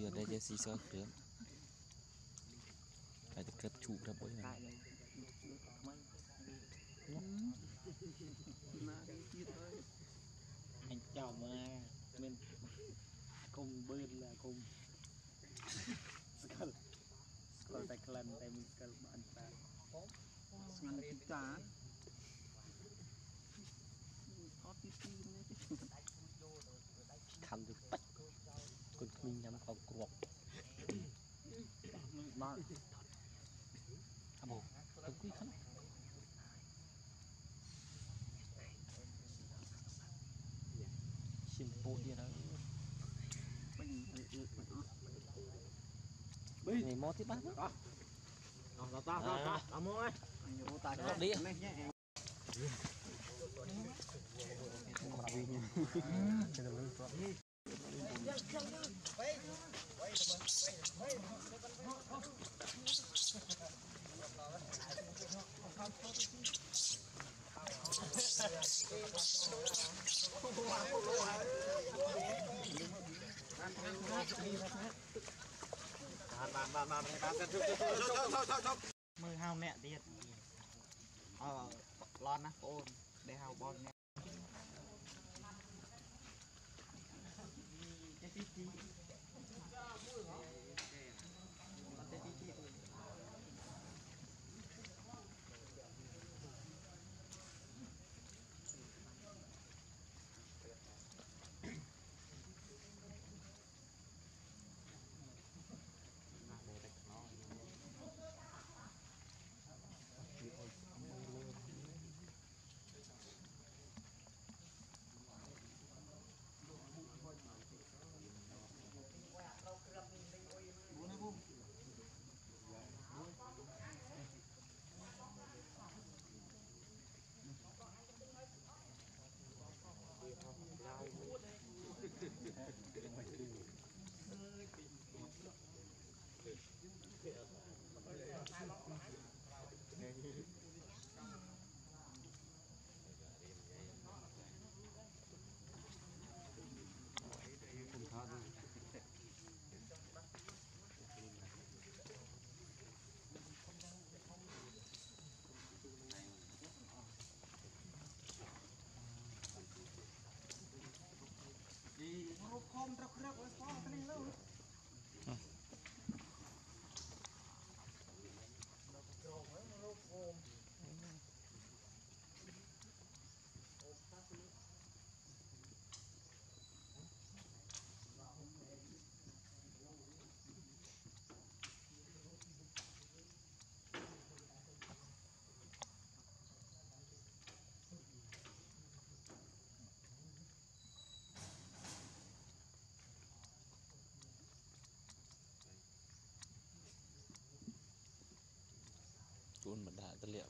dia ada je sisa krim ada kerap cu dah boy lah anh chào mà mình cùng bên là cùng skull skull tại clan tại mình skull mà anh ta. Ngan kita khăn được còn mình nhắm một, mà à bố tôi quý khăn xin bộ đi đó này mò tiếp bác đó đó ta ta ta ta mua ấy ta đi Hãy subscribe cho kênh Ghiền Mì Gõ Để không bỏ lỡ những video hấp dẫn มือเฮาเนี่ยเดียดเออร้อนนะโอนได้เฮาบอลเนี่ย keep doing pun mendak terlihat